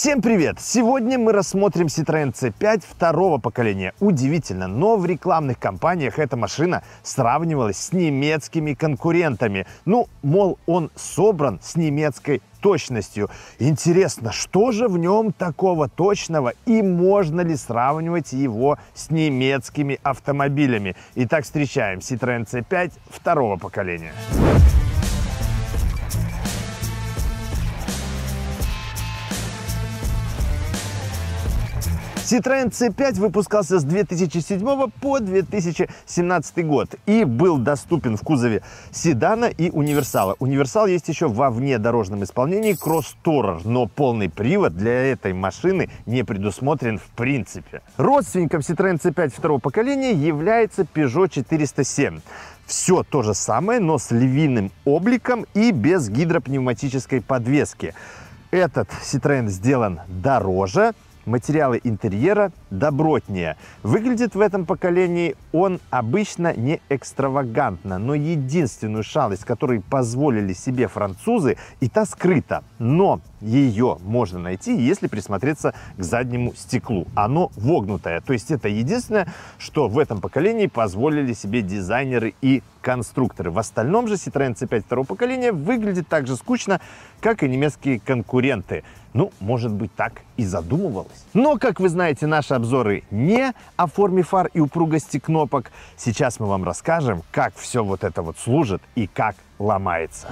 Всем привет! Сегодня мы рассмотрим Citroёn C5 второго поколения. Удивительно, но в рекламных кампаниях эта машина сравнивалась с немецкими конкурентами. Ну, мол, он собран с немецкой точностью. Интересно, что же в нем такого точного и можно ли сравнивать его с немецкими автомобилями? Итак, встречаем Citroёn C5 второго поколения. Citroёn C5 выпускался с 2007 по 2017 год и был доступен в кузове седана и универсала. Универсал есть еще во внедорожном исполнении Cross Tourer, но полный привод для этой машины не предусмотрен в принципе. Родственником Citroёn C5 второго поколения является Peugeot 407. Все то же самое, но с львиным обликом и без гидропневматической подвески. Этот Citroёn сделан дороже, материалы интерьера добротнее. Выглядит в этом поколении он обычно не экстравагантно, но единственную шалость, которую позволили себе французы, и та скрыта. Но ее можно найти, если присмотреться к заднему стеклу. Оно вогнутое. То есть это единственное, что в этом поколении позволили себе дизайнеры и конструкторы. В остальном же Citroёn C5 второго поколения выглядит так же скучно, как и немецкие конкуренты. Ну, может быть, так и задумывалось. Но, как вы знаете, наша обзоры не о форме фар и упругости кнопок. Сейчас мы вам расскажем, как все вот это вот служит и как ломается.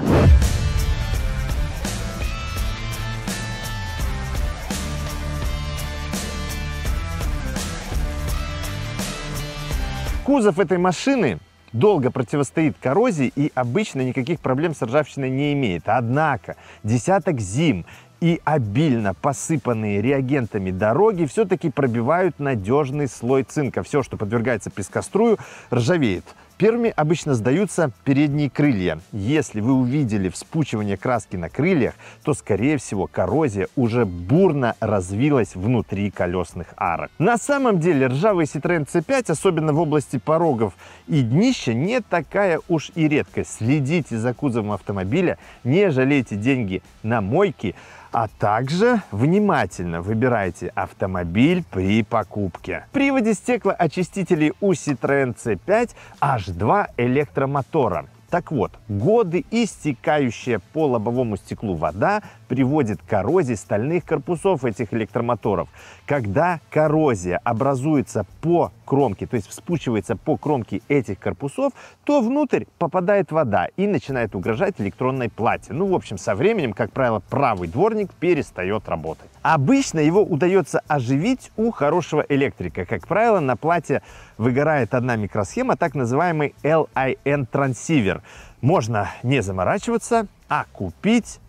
Кузов этой машины долго противостоит коррозии и обычно никаких проблем с ржавчиной не имеет. Однако десяток зим и обильно посыпанные реагентами дороги все-таки пробивают надежный слой цинка. Все, что подвергается пескострую, ржавеет. Первыми обычно сдаются передние крылья. Если вы увидели вспучивание краски на крыльях, то, скорее всего, коррозия уже бурно развилась внутри колесных арок. На самом деле, ржавый Citroёn C5, особенно в области порогов и днища, не такая уж и редкость. Следите за кузовом автомобиля, не жалейте деньги на мойки, а также внимательно выбирайте автомобиль при покупке. В приводе стеклоочистителей у Citroёn C5 аж два электромотора. Так вот, годы истекающая по лобовому стеклу вода приводит к коррозии стальных корпусов этих электромоторов. Когда коррозия образуется по кромке, то есть вспучивается по кромке этих корпусов, то внутрь попадает вода и начинает угрожать электронной плате. Ну, в общем, со временем, как правило, правый дворник перестает работать. Обычно его удается оживить у хорошего электрика. Как правило, на плате выгорает одна микросхема, так называемый LIN-трансивер. Можно не заморачиваться, а купить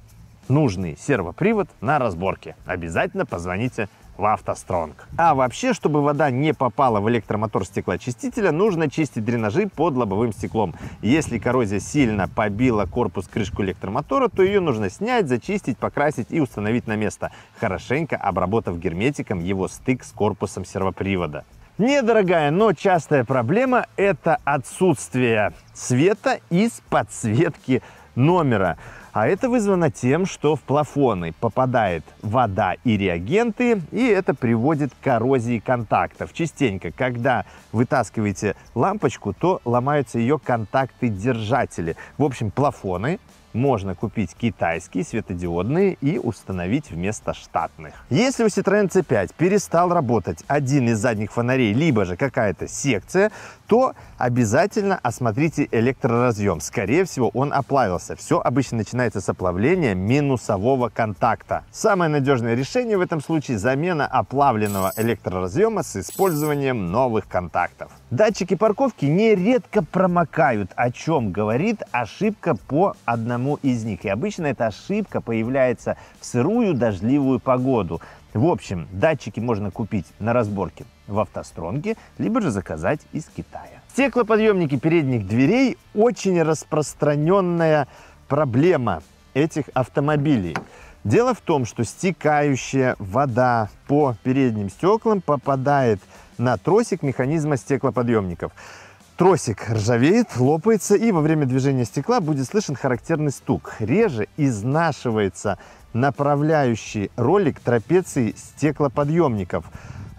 нужный сервопривод на разборке. Обязательно позвоните в автостронг. А вообще, чтобы вода не попала в электромотор стеклоочистителя, нужно чистить дренажи под лобовым стеклом. Если коррозия сильно побила корпус крышку электромотора, то ее нужно снять, зачистить, покрасить и установить на место, хорошенько обработав герметиком его стык с корпусом сервопривода. Недорогая, но частая проблема – это отсутствие света из подсветки номера. А это вызвано тем, что в плафоны попадает вода и реагенты, и это приводит к коррозии контактов. Частенько, когда вытаскиваете лампочку, то ломаются ее контакты-держатели. В общем, плафоны можно купить китайские светодиодные и установить вместо штатных. Если у Citroёn C5 перестал работать один из задних фонарей, либо же какая-то секция, то обязательно осмотрите электроразъем. Скорее всего, он оплавился. Все обычно начинается с оплавления минусового контакта. Самое надежное решение в этом случае – замена оплавленного электроразъема с использованием новых контактов. Датчики парковки нередко промокают, о чем говорит ошибка по одному из них. И обычно эта ошибка появляется в сырую дождливую погоду. В общем, датчики можно купить на разборке в автостронге, либо же заказать из Китая. Стеклоподъемники передних дверей – очень распространенная проблема этих автомобилей. Дело в том, что стекающая вода по передним стеклам попадает на тросик механизма стеклоподъемников. тросик ржавеет, лопается, и во время движения стекла будет слышен характерный стук. Реже изнашивается направляющий ролик трапеции стеклоподъемников.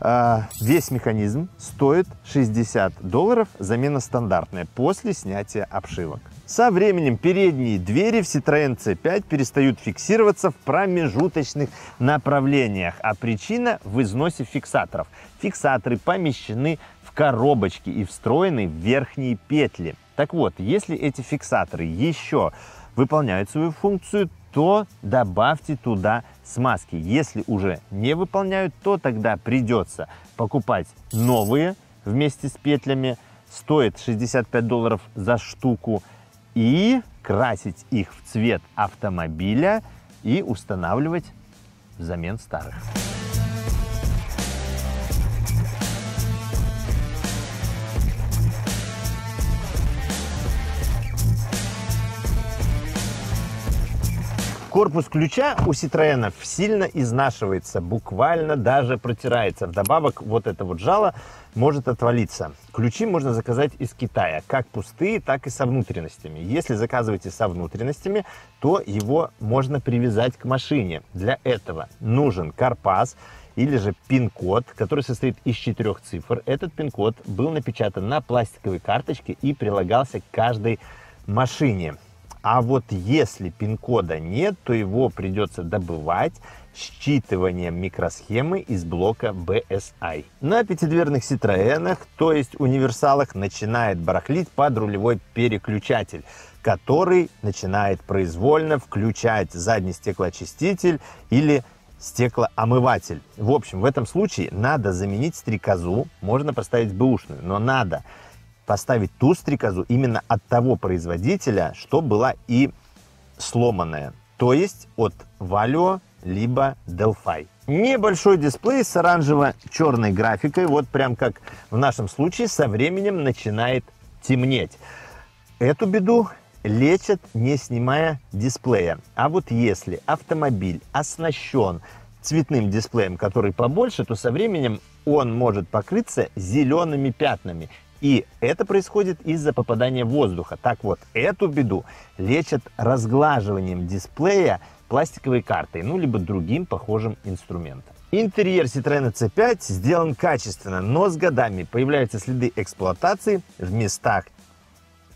А, весь механизм стоит 60 долларов, замена стандартная, после снятия обшивок. Со временем передние двери в Citroёn C5 перестают фиксироваться в промежуточных направлениях, а причина в износе фиксаторов. Фиксаторы помещены в коробочки и встроены в верхние петли. Так вот, если эти фиксаторы еще выполняют свою функцию, то добавьте туда смазки. Если уже не выполняют, то тогда придется покупать новые вместе с петлями. Стоит 65 долларов за штуку. И красить их в цвет автомобиля и устанавливать взамен старых. Корпус ключа у Citroёn сильно изнашивается, буквально даже протирается. Вдобавок вот это вот жало может отвалиться. Ключи можно заказать из Китая, как пустые, так и со внутренностями. Если заказываете со внутренностями, то его можно привязать к машине. Для этого нужен карпас, или же пин-код, который состоит из четырех цифр. Этот пин-код был напечатан на пластиковой карточке и прилагался к каждой машине. А вот если пин-кода нет, то его придется добывать считыванием микросхемы из блока BSI. На пятидверных Citroёn, то есть универсалах, начинает барахлить подрулевой переключатель, который начинает произвольно включать задний стеклоочиститель или стеклоомыватель. В общем, в этом случае надо заменить стрекозу, можно поставить бэушную, но надо поставить ту стрекозу именно от того производителя, что была и сломанная. То есть от Valio либо Delphi. Небольшой дисплей с оранжево-черной графикой, вот прям как в нашем случае, со временем начинает темнеть. Эту беду лечат, не снимая дисплея. А вот если автомобиль оснащен цветным дисплеем, который побольше, то со временем он может покрыться зелеными пятнами. И это происходит из-за попадания воздуха. Так вот, эту беду лечат разглаживанием дисплея пластиковой картой, ну, либо другим похожим инструментом. Интерьер Citroёn C5 сделан качественно, но с годами появляются следы эксплуатации в местах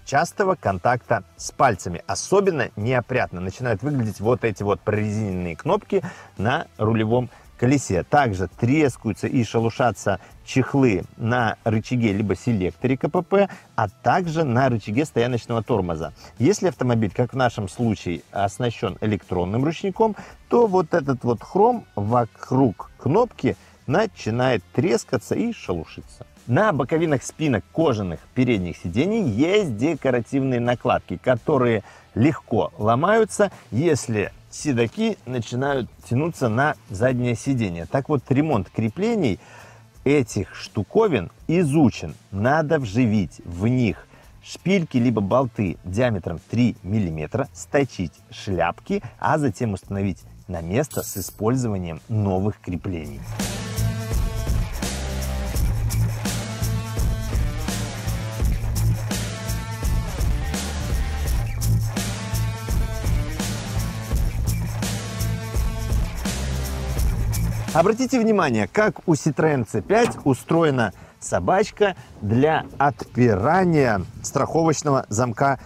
частого контакта с пальцами. Особенно неопрятно начинают выглядеть вот эти вот прорезиненные кнопки на рулевом колесе. Также трескаются и шелушатся чехлы на рычаге либо селекторе КПП, а также на рычаге стояночного тормоза. Если автомобиль, как в нашем случае, оснащен электронным ручником, то вот этот вот хром вокруг кнопки начинает трескаться и шелушиться. На боковинах спинок кожаных передних сидений есть декоративные накладки, которые легко ломаются, если седаки начинают тянуться на заднее сиденье. Так вот, ремонт креплений этих штуковин изучен. Надо вживить в них шпильки либо болты диаметром 3 мм, сточить шляпки, а затем установить на место с использованием новых креплений. Обратите внимание, как у Citroёn C5 устроена собачка для отпирания страховочного замка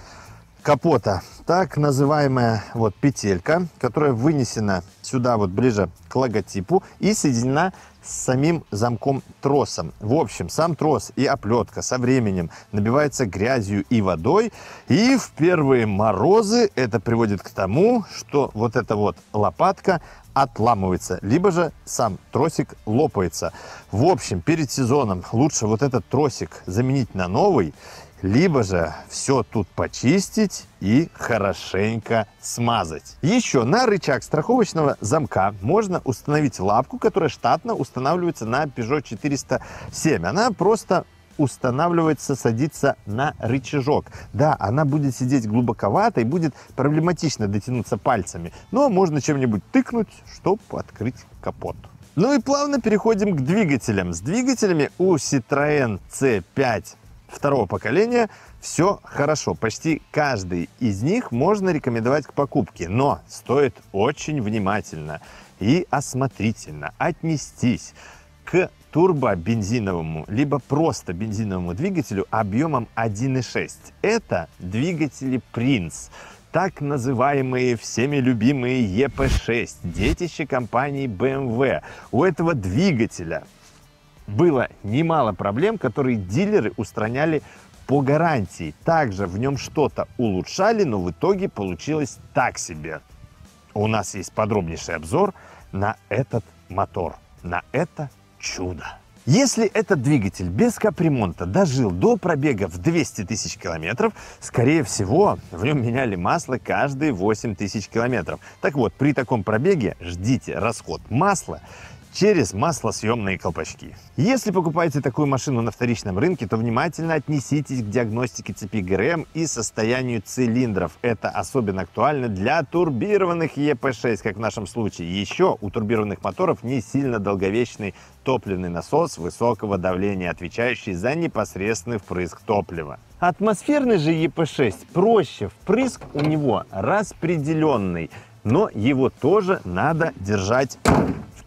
капота. Так называемая вот петелька, которая вынесена сюда вот ближе к логотипу и соединена с самим замком тросом. В общем, сам трос и оплетка со временем набивается грязью и водой. И в первые морозы это приводит к тому, что вот эта вот лопатка отламывается, либо же сам тросик лопается. В общем, перед сезоном лучше вот этот тросик заменить на новый, либо же все тут почистить и хорошенько смазать. Еще на рычаг страховочного замка можно установить лапку, которая штатно устанавливается на Peugeot 407. Она просто устанавливается, садится на рычажок. Да, она будет сидеть глубоковато и будет проблематично дотянуться пальцами, но можно чем-нибудь тыкнуть, чтобы открыть капот. Ну и плавно переходим к двигателям. С двигателями у Citroёn C5 второго поколения все хорошо. Почти каждый из них можно рекомендовать к покупке, но стоит очень внимательно и осмотрительно отнестись к турбобензиновому, либо просто бензиновому двигателю объемом 1.6. Это двигатели Prince, так называемые всеми любимые EP6, детище компании BMW. У этого двигателя было немало проблем, которые дилеры устраняли по гарантии. Также в нем что-то улучшали, но в итоге получилось так себе. У нас есть подробнейший обзор на этот мотор, на это чудо. Если этот двигатель без капремонта дожил до пробега в 200 тысяч километров, скорее всего, в нем меняли масло каждые 8 тысяч километров. Так вот, при таком пробеге ждите расход масла через маслосъемные колпачки. Если покупаете такую машину на вторичном рынке, то внимательно отнеситесь к диагностике цепи ГРМ и состоянию цилиндров. Это особенно актуально для турбированных EP6, как в нашем случае. Еще у турбированных моторов не сильно долговечный топливный насос высокого давления, отвечающий за непосредственный впрыск топлива. Атмосферный же EP6 проще, впрыск у него распределенный, но его тоже надо держать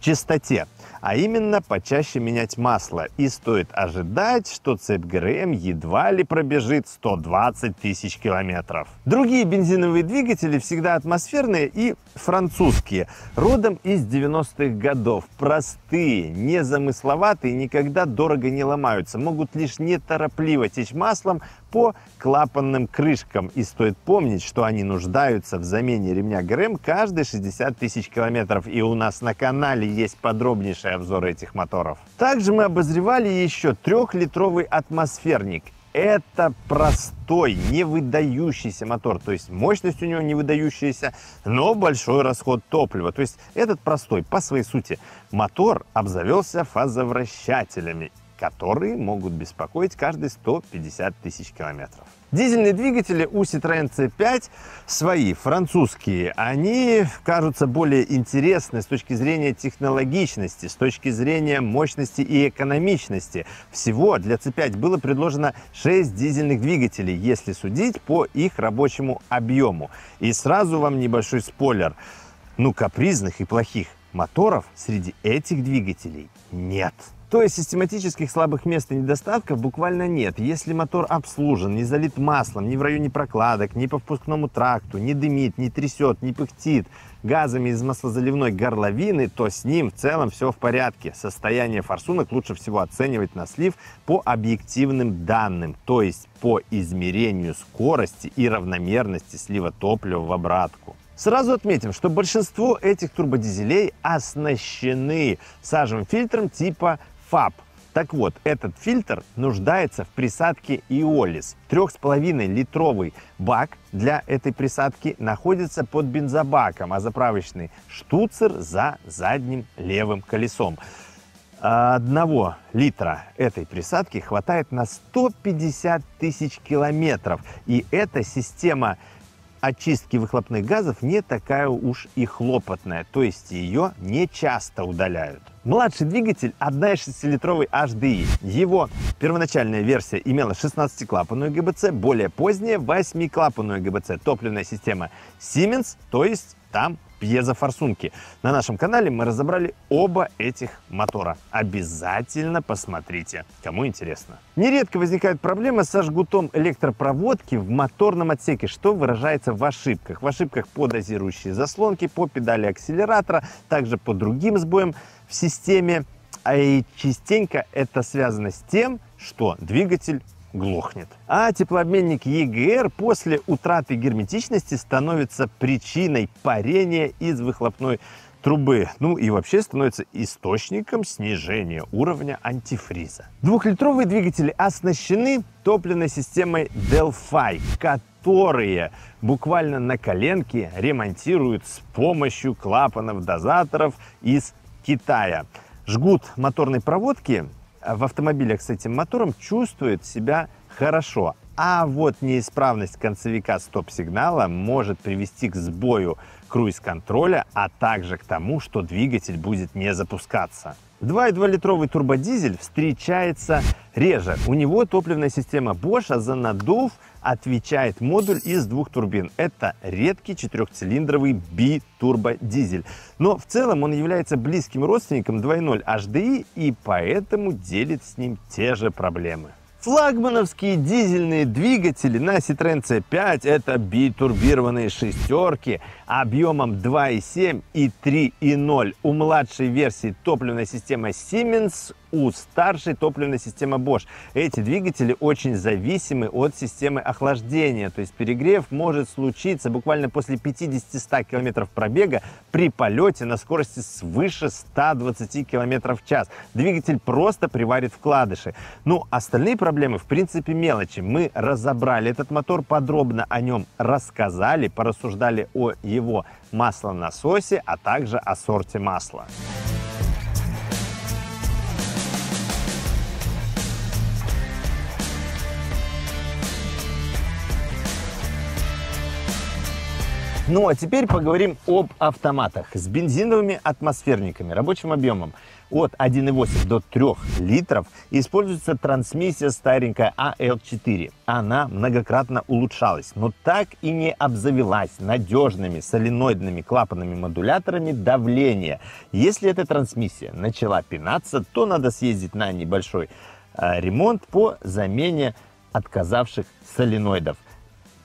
чистоте, а именно почаще менять масло. И стоит ожидать, что цепь ГРМ едва ли пробежит 120 тысяч километров. Другие бензиновые двигатели всегда атмосферные и французские, родом из 90-х годов. Простые, незамысловатые, никогда дорого не ломаются, могут лишь неторопливо течь маслом по клапанным крышкам. И стоит помнить, что они нуждаются в замене ремня ГРМ каждые 60 тысяч километров. И у нас на канале есть подробнейший обзор этих моторов. Также мы обозревали еще трехлитровый атмосферник. Это простой, не выдающийся мотор, то есть мощность у него не выдающаяся, но большой расход топлива. То есть этот простой, по своей сути, мотор обзавелся фазовращателями которые могут беспокоить каждые 150 тысяч километров. Дизельные двигатели у Citroёn C5 свои, французские. Они кажутся более интересны с точки зрения технологичности, с точки зрения мощности и экономичности. Всего для C5 было предложено 6 дизельных двигателей, если судить по их рабочему объему. И сразу вам небольшой спойлер. Ну, капризных и плохих моторов среди этих двигателей нет. То есть систематических слабых мест и недостатков буквально нет. Если мотор обслужен, не залит маслом, ни в районе прокладок, ни по впускному тракту, не дымит, не трясет, не пыхтит газами из маслозаливной горловины, то с ним в целом все в порядке. Состояние форсунок лучше всего оценивать на слив по объективным данным, то есть по измерению скорости и равномерности слива топлива в обратку. Сразу отметим, что большинство этих турбодизелей оснащены сажевым фильтром типа ФАП. Так вот, этот фильтр нуждается в присадке Иолис. 3,5-литровый бак для этой присадки находится под бензобаком, а заправочный штуцер за задним левым колесом. Одного литра этой присадки хватает на 150 тысяч километров. И эта система очистки выхлопных газов не такая уж и хлопотная, то есть ее не часто удаляют. Младший двигатель 1,6-литровый HDI. Его первоначальная версия имела 16-клапанную ГБЦ, более поздняя 8-клапанную ГБЦ. Топливная система Siemens, то есть там пьезофорсунки. На нашем канале мы разобрали оба этих мотора. Обязательно посмотрите, кому интересно. Нередко возникают проблемы со жгутом электропроводки в моторном отсеке, что выражается в ошибках. В ошибках по дозирующей заслонке, по педали акселератора, также по другим сбоям в системе. А и частенько это связано с тем, что двигатель глохнет. А теплообменник EGR после утраты герметичности становится причиной парения из выхлопной трубы. Ну и вообще становится источником снижения уровня антифриза. Двухлитровые двигатели оснащены топливной системой Delphi, которые буквально на коленке ремонтируют с помощью клапанов-дозаторов из Китая. Жгут моторной проводки в автомобилях с этим мотором чувствует себя хорошо. А вот неисправность концевика стоп-сигнала может привести к сбою круиз-контроля, а также к тому, что двигатель будет не запускаться. 2,2-литровый турбодизель встречается реже. У него топливная система Bosch, а за надув отвечает модуль из двух турбин. Это редкий четырехцилиндровый би-турбодизель. Но в целом он является близким родственником 2.0 HDI и поэтому делит с ним те же проблемы. Флагмановские дизельные двигатели на Citroёn C5 это битурбированные шестерки объемом 2,7 и 3,0. У младшей версии топливная система Siemens у старшей топливной системы Bosch. Эти двигатели очень зависимы от системы охлаждения, то есть перегрев может случиться буквально после 50-100 км пробега при полете на скорости свыше 120 км в час. Двигатель просто приварит вкладыши. Ну, остальные проблемы, в принципе, мелочи. Мы разобрали этот мотор, подробно о нем рассказали, порассуждали о его маслонасосе, а также о сорте масла. Ну а теперь поговорим об автоматах с бензиновыми атмосферниками, рабочим объемом от 1,8 до 3 литров используется трансмиссия старенькая AL4. Она многократно улучшалась, но так и не обзавелась надежными соленоидными клапанами-модуляторами давления. Если эта трансмиссия начала пинаться, то надо съездить на небольшой э, ремонт по замене отказавших соленоидов.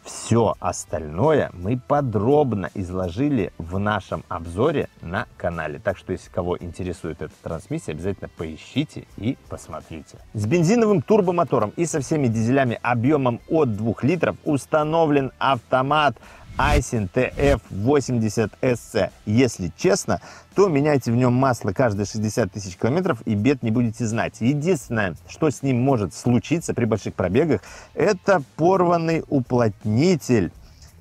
Все остальное мы подробно изложили в нашем обзоре на канале. Так что, если кого интересует эта трансмиссия, обязательно поищите и посмотрите. С бензиновым турбомотором и со всеми дизелями объемом от 2 литров установлен автомат Айсин TF80SC. Если честно, то меняйте в нем масло каждые 60 тысяч километров и бед не будете знать. Единственное, что с ним может случиться при больших пробегах, это порванный уплотнитель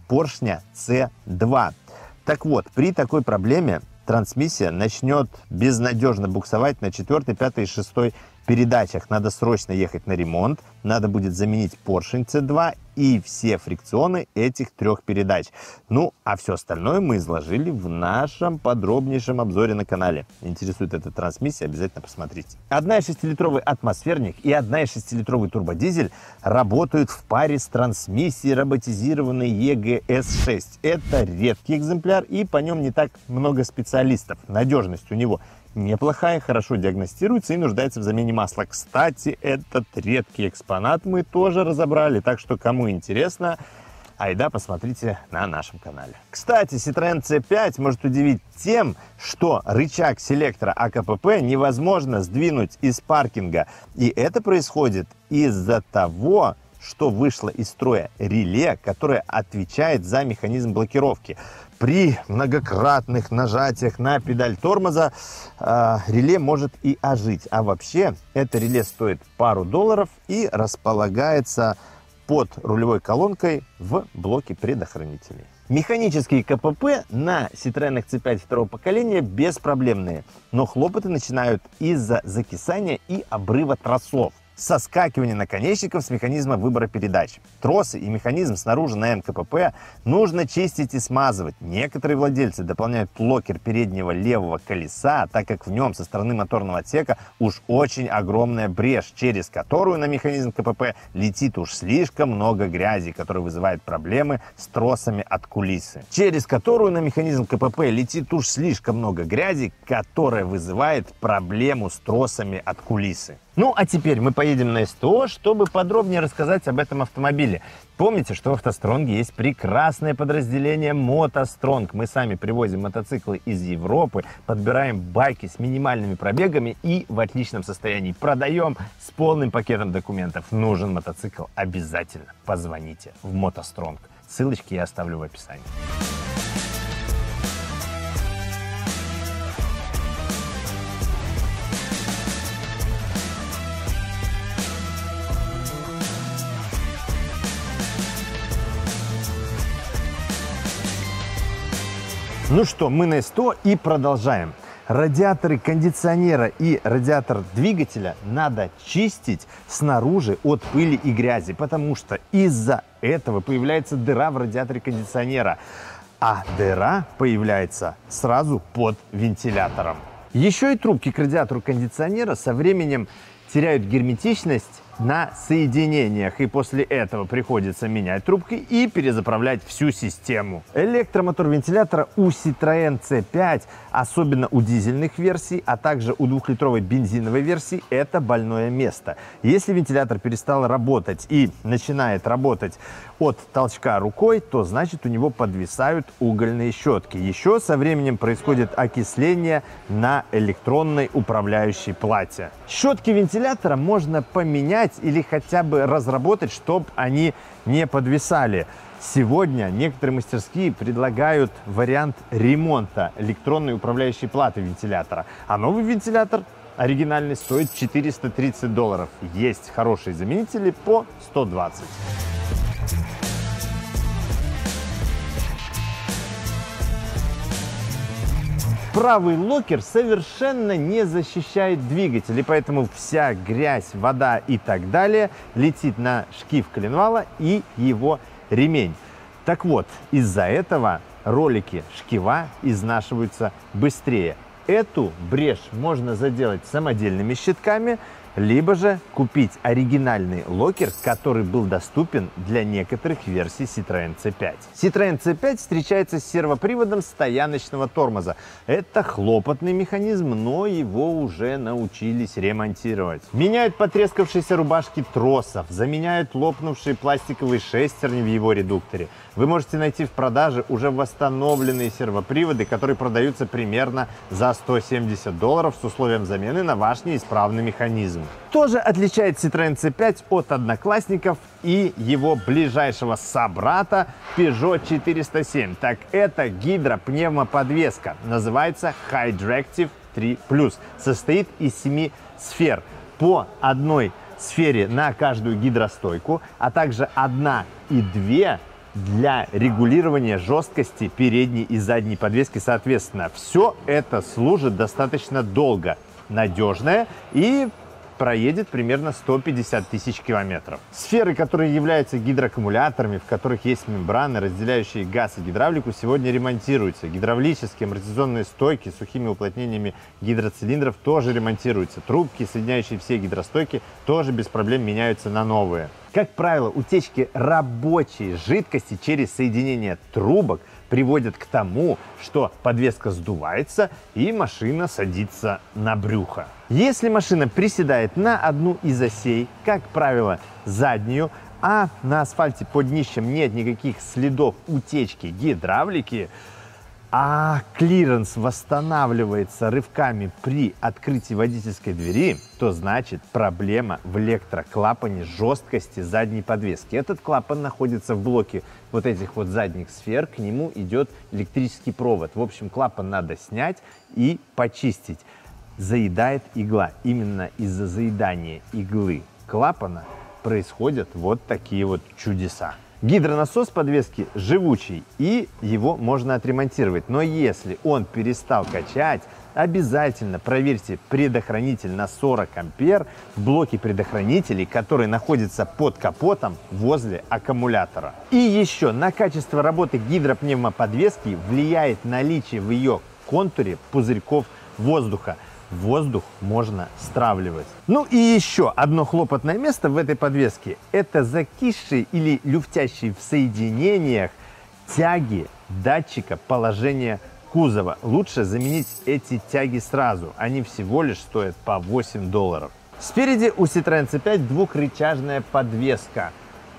поршня C2. Так вот, при такой проблеме трансмиссия начнет безнадежно буксовать на 4, 5 и 6 передачах. Надо срочно ехать на ремонт, надо будет заменить поршень C2 и все фрикционы этих трех передач. Ну, а все остальное мы изложили в нашем подробнейшем обзоре на канале. Интересует эта трансмиссия, обязательно посмотрите. 1,6-литровый атмосферник и 1,6-литровый турбодизель работают в паре с трансмиссией роботизированной EGS-6. Это редкий экземпляр и по нем не так много специалистов. Надежность у него неплохая, хорошо диагностируется и нуждается в замене масла. Кстати, этот редкий экспонат мы тоже разобрали, так что кому интересно, айда посмотрите на нашем канале. Кстати, Citroёn C5 может удивить тем, что рычаг селектора АКПП невозможно сдвинуть из паркинга. И это происходит из-за того, что вышло из строя реле, которое отвечает за механизм блокировки. При многократных нажатиях на педаль тормоза э, реле может и ожить. А вообще это реле стоит пару долларов и располагается под рулевой колонкой в блоке предохранителей. Механические КПП на Citroën C5 второго поколения беспроблемные, но хлопоты начинают из-за закисания и обрыва тросов соскакивание наконечников с механизма выбора передач. Тросы и механизм снаружи на МКПП нужно чистить и смазывать. Некоторые владельцы дополняют локер переднего левого колеса, так как в нем со стороны моторного отсека уж очень огромная брешь, через которую на механизм КПП летит уж слишком много грязи, которая вызывает проблемы с тросами от кулисы. Через которую на механизм КПП летит уж слишком много грязи, которая вызывает проблему с тросами от кулисы. Ну, а теперь мы поедем на СТО, чтобы подробнее рассказать об этом автомобиле. Помните, что в «АвтоСтронге» есть прекрасное подразделение «МотоСтронг». Мы сами привозим мотоциклы из Европы, подбираем байки с минимальными пробегами и в отличном состоянии. Продаем с полным пакетом документов. Нужен мотоцикл? Обязательно позвоните в «МотоСтронг». Ссылочки я оставлю в описании. Ну что, мы на СТО и продолжаем. Радиаторы кондиционера и радиатор двигателя надо чистить снаружи от пыли и грязи, потому что из-за этого появляется дыра в радиаторе кондиционера, а дыра появляется сразу под вентилятором. Еще и трубки к радиатору кондиционера со временем теряют герметичность на соединениях, и после этого приходится менять трубки и перезаправлять всю систему. Электромотор вентилятора у Citroёn C5, особенно у дизельных версий, а также у двухлитровой бензиновой версии, это больное место. Если вентилятор перестал работать и начинает работать от толчка рукой, то значит у него подвисают угольные щетки. Еще со временем происходит окисление на электронной управляющей плате. Щетки вентилятора можно поменять или хотя бы разработать, чтобы они не подвисали. Сегодня некоторые мастерские предлагают вариант ремонта электронной управляющей платы вентилятора. А новый вентилятор оригинальный стоит 430 долларов. Есть хорошие заменители по 120. Правый локер совершенно не защищает двигатель, и поэтому вся грязь, вода и так далее летит на шкив коленвала и его ремень. Так вот, из-за этого ролики шкива изнашиваются быстрее. Эту брешь можно заделать самодельными щитками, либо же купить оригинальный локер, который был доступен для некоторых версий Citroёn C5. Citroёn C5 встречается с сервоприводом стояночного тормоза. Это хлопотный механизм, но его уже научились ремонтировать. Меняют потрескавшиеся рубашки тросов, заменяют лопнувшие пластиковые шестерни в его редукторе. Вы можете найти в продаже уже восстановленные сервоприводы, которые продаются примерно за 170 долларов с условием замены на ваш неисправный механизм. Тоже отличает Citroёn C5 от одноклассников и его ближайшего собрата Peugeot 407. Так это гидропневмоподвеска. Называется Hydractive 3 Состоит из семи сфер. По одной сфере на каждую гидростойку, а также одна и две для регулирования жесткости передней и задней подвески соответственно. Все это служит достаточно долго, надежное и проедет примерно 150 тысяч километров. Сферы, которые являются гидроаккумуляторами, в которых есть мембраны, разделяющие газ и гидравлику, сегодня ремонтируются. Гидравлические амортизационные стойки с сухими уплотнениями гидроцилиндров тоже ремонтируются. Трубки, соединяющие все гидростойки, тоже без проблем меняются на новые. Как правило, утечки рабочей жидкости через соединение трубок приводят к тому, что подвеска сдувается и машина садится на брюхо. Если машина приседает на одну из осей, как правило, заднюю, а на асфальте под днищем нет никаких следов утечки гидравлики, а клиренс восстанавливается рывками при открытии водительской двери, то значит проблема в электроклапане жесткости задней подвески. Этот клапан находится в блоке вот этих вот задних сфер, к нему идет электрический провод. В общем, клапан надо снять и почистить заедает игла. Именно из-за заедания иглы клапана происходят вот такие вот чудеса. Гидронасос подвески живучий и его можно отремонтировать. Но если он перестал качать, обязательно проверьте предохранитель на 40 ампер в блоке предохранителей, который находится под капотом возле аккумулятора. И еще на качество работы гидропневмоподвески влияет наличие в ее контуре пузырьков воздуха воздух можно стравливать. Ну и еще одно хлопотное место в этой подвеске – это закисшие или люфтящие в соединениях тяги датчика положения кузова. Лучше заменить эти тяги сразу, они всего лишь стоят по 8 долларов. Спереди у Citroёn C5 двухрычажная подвеска,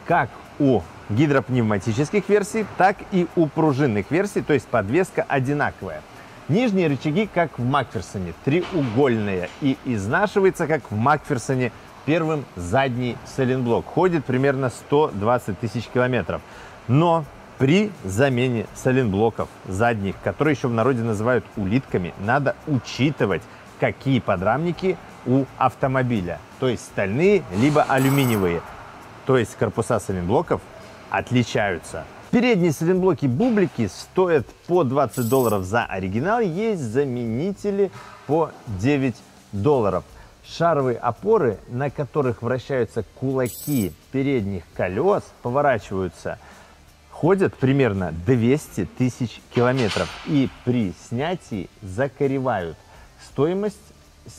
как у гидропневматических версий, так и у пружинных версий, то есть подвеска одинаковая. Нижние рычаги, как в Макферсоне, треугольные и изнашивается, как в Макферсоне, первым задний соленблок. Ходит примерно 120 тысяч километров. Но при замене сайлентблоков задних, которые еще в народе называют улитками, надо учитывать, какие подрамники у автомобиля. То есть стальные, либо алюминиевые. То есть корпуса сайлентблоков отличаются. Передние сайлентблоки бублики стоят по 20 долларов за оригинал. Есть заменители по 9 долларов. Шаровые опоры, на которых вращаются кулаки передних колес, поворачиваются, ходят примерно 200 тысяч километров и при снятии закоревают. стоимость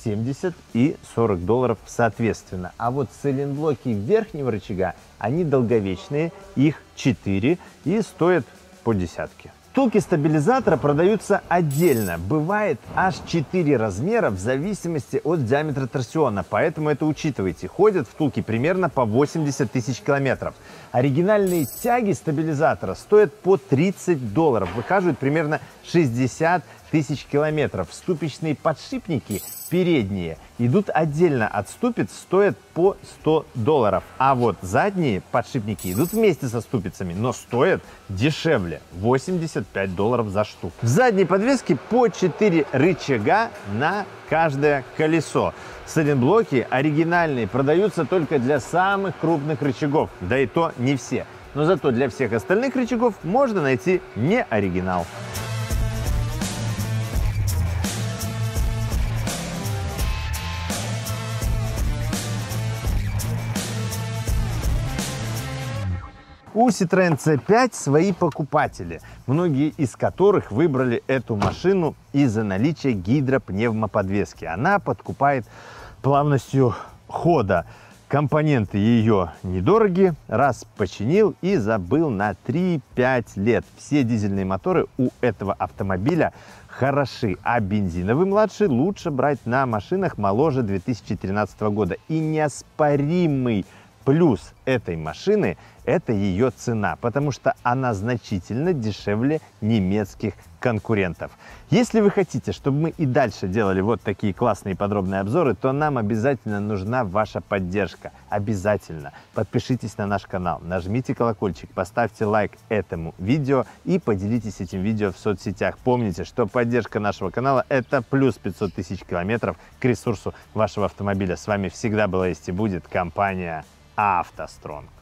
70 и 40 долларов соответственно. А вот сайлентблоки верхнего рычага, они долговечные, их 4 и стоят по десятке. Втулки стабилизатора продаются отдельно. Бывает аж 4 размера в зависимости от диаметра торсиона, поэтому это учитывайте. Ходят втулки примерно по 80 тысяч километров. Оригинальные тяги стабилизатора стоят по 30 долларов, выхаживают примерно 60 тысяч километров. Ступичные подшипники передние идут отдельно от ступиц, стоят по 100 долларов. А вот задние подшипники идут вместе со ступицами, но стоят дешевле, 85 долларов за штуку. В задней подвеске по 4 рычага на каждое колесо. Сайлентблоки оригинальные продаются только для самых крупных рычагов, да и то не все. Но зато для всех остальных рычагов можно найти не оригинал. У Citroёn C5 свои покупатели, многие из которых выбрали эту машину из-за наличия гидропневмоподвески. Она подкупает плавностью хода. Компоненты ее недорогие, раз починил и забыл на 3-5 лет. Все дизельные моторы у этого автомобиля хороши, а бензиновый младший лучше брать на машинах моложе 2013 года. И неоспоримый плюс этой машины – это ее цена, потому что она значительно дешевле немецких конкурентов. Если вы хотите, чтобы мы и дальше делали вот такие классные подробные обзоры, то нам обязательно нужна ваша поддержка. Обязательно. Подпишитесь на наш канал, нажмите колокольчик, поставьте лайк этому видео и поделитесь этим видео в соцсетях. Помните, что поддержка нашего канала – это плюс 500 тысяч километров к ресурсу вашего автомобиля. С вами всегда была есть и будет компания «АвтоСтронг».